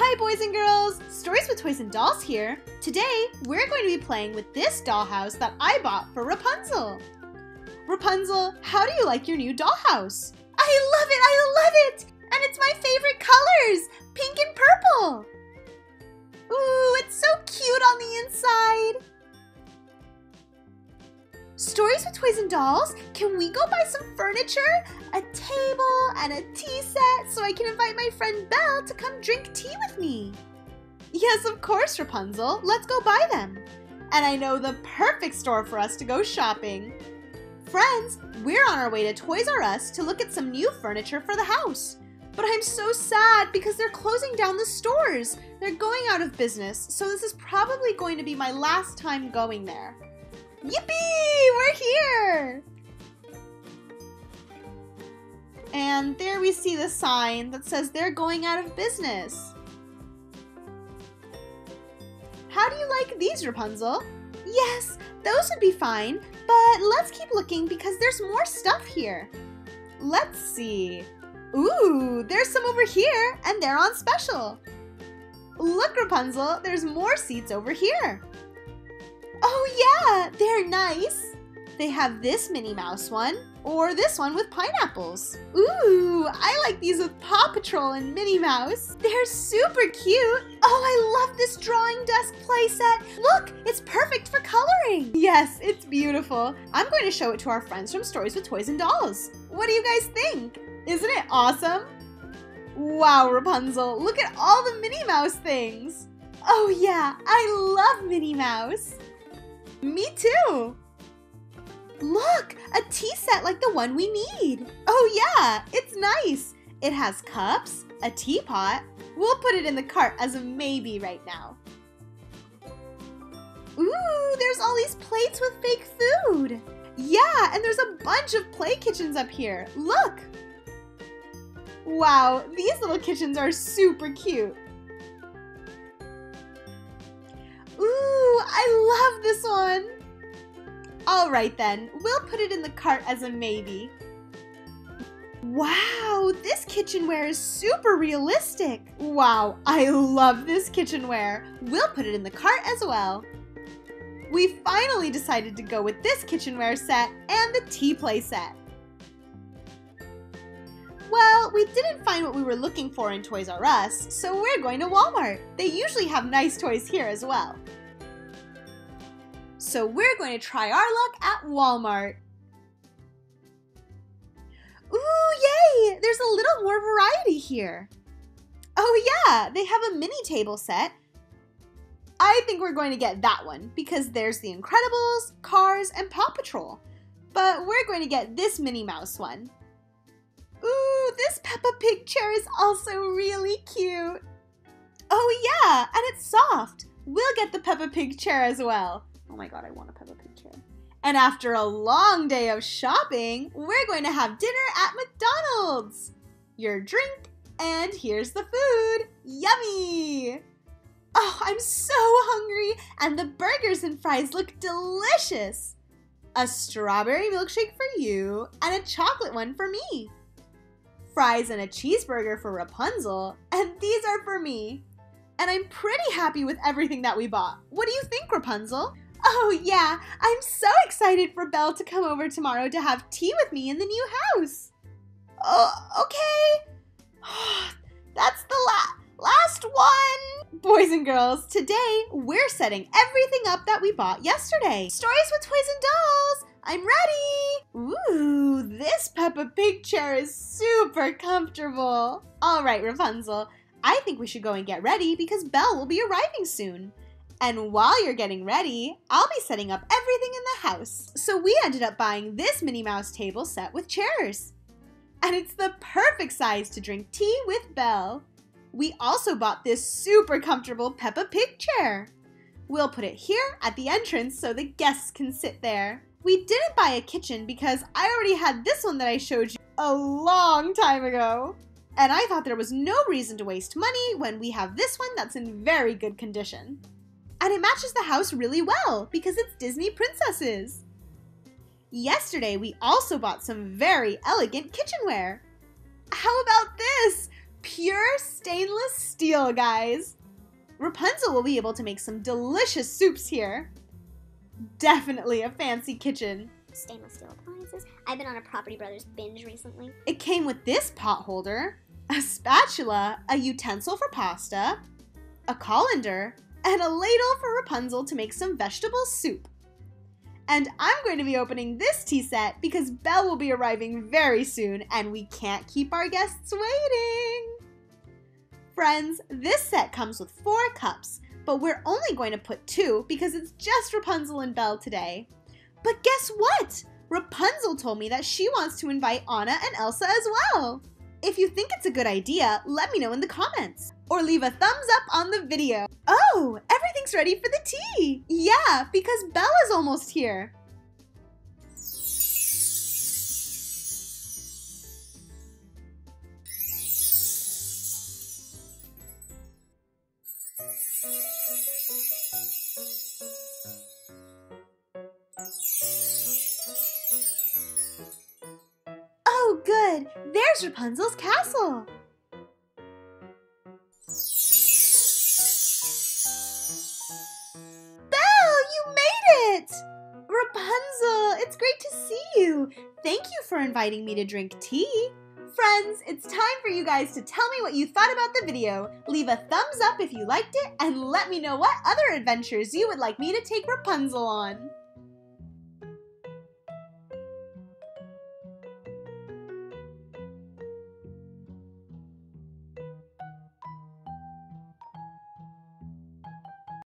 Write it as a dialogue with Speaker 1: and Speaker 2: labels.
Speaker 1: Hi boys and girls! Stories with Toys and Dolls here. Today, we're going to be playing with this dollhouse that I bought for Rapunzel. Rapunzel, how do you like your new dollhouse? I love it! I love it! Dolls, can we go buy some furniture? A table and a tea set so I can invite my friend Belle to come drink tea with me. Yes, of course, Rapunzel. Let's go buy them. And I know the perfect store for us to go shopping. Friends, we're on our way to Toys R Us to look at some new furniture for the house. But I'm so sad because they're closing down the stores. They're going out of business, so this is probably going to be my last time going there. Yippee! And there we see the sign that says they're going out of business. How do you like these, Rapunzel? Yes, those would be fine, but let's keep looking because there's more stuff here. Let's see. Ooh, there's some over here, and they're on special. Look, Rapunzel, there's more seats over here. Oh yeah, they're nice. They have this Minnie Mouse one, or this one with pineapples. Ooh, I like these with Paw Patrol and Minnie Mouse. They're super cute. Oh, I love this drawing desk playset. Look, it's perfect for coloring. Yes, it's beautiful. I'm going to show it to our friends from Stories with Toys and Dolls. What do you guys think? Isn't it awesome? Wow, Rapunzel, look at all the Minnie Mouse things. Oh yeah, I love Minnie Mouse. Me too! Look! A tea set like the one we need! Oh yeah! It's nice! It has cups, a teapot. We'll put it in the cart as a maybe right now. Ooh, there's all these plates with fake food! Yeah, and there's a bunch of play kitchens up here. Look! Wow, these little kitchens are super cute. Ooh, I love this one. All right then, we'll put it in the cart as a maybe. Wow, this kitchenware is super realistic. Wow, I love this kitchenware. We'll put it in the cart as well. We finally decided to go with this kitchenware set and the tea play set. Well, we didn't find what we were looking for in Toys R Us, so we're going to Walmart. They usually have nice toys here as well. So we're going to try our luck at Walmart. Ooh, yay! There's a little more variety here. Oh yeah, they have a mini table set. I think we're going to get that one because there's The Incredibles, Cars, and Paw Patrol. But we're going to get this Minnie Mouse one. Ooh, this Peppa Pig chair is also really cute. Oh yeah, and it's soft. We'll get the Peppa Pig chair as well. Oh my god, I want a Peppa Pig chair. And after a long day of shopping, we're going to have dinner at McDonald's. Your drink, and here's the food. Yummy! Oh, I'm so hungry, and the burgers and fries look delicious. A strawberry milkshake for you, and a chocolate one for me. Fries and a cheeseburger for Rapunzel, and these are for me. And I'm pretty happy with everything that we bought. What do you think, Rapunzel? Oh, yeah, I'm so excited for Belle to come over tomorrow to have tea with me in the new house. Oh, okay. That's the la- last one. Boys and girls, today we're setting everything up that we bought yesterday. Stories with Toys and Dolls. I'm ready. Ooh, this Peppa Pig chair is super comfortable. All right, Rapunzel, I think we should go and get ready because Belle will be arriving soon. And while you're getting ready, I'll be setting up everything in the house. So we ended up buying this Minnie Mouse table set with chairs. And it's the perfect size to drink tea with Belle. We also bought this super comfortable Peppa Pig chair. We'll put it here at the entrance so the guests can sit there. We didn't buy a kitchen because I already had this one that I showed you a long time ago. And I thought there was no reason to waste money when we have this one that's in very good condition. And it matches the house really well because it's Disney princesses. Yesterday, we also bought some very elegant kitchenware. How about this? pure stainless steel, guys. Rapunzel will be able to make some delicious soups here. Definitely a fancy kitchen.
Speaker 2: Stainless steel appliances. I've been on a Property Brothers binge recently.
Speaker 1: It came with this pot holder, a spatula, a utensil for pasta, a colander, and a ladle for Rapunzel to make some vegetable soup. And I'm going to be opening this tea set because Belle will be arriving very soon and we can't keep our guests waiting. Friends, this set comes with four cups, but we're only going to put two because it's just Rapunzel and Belle today. But guess what? Rapunzel told me that she wants to invite Anna and Elsa as well. If you think it's a good idea, let me know in the comments. Or leave a thumbs up on the video. Oh, everything's ready for the tea! Yeah, because Bella's almost here. Good! There's Rapunzel's castle! Belle, you made it! Rapunzel, it's great to see you. Thank you for inviting me to drink tea. Friends, it's time for you guys to tell me what you thought about the video. Leave a thumbs up if you liked it, and let me know what other adventures you would like me to take Rapunzel on.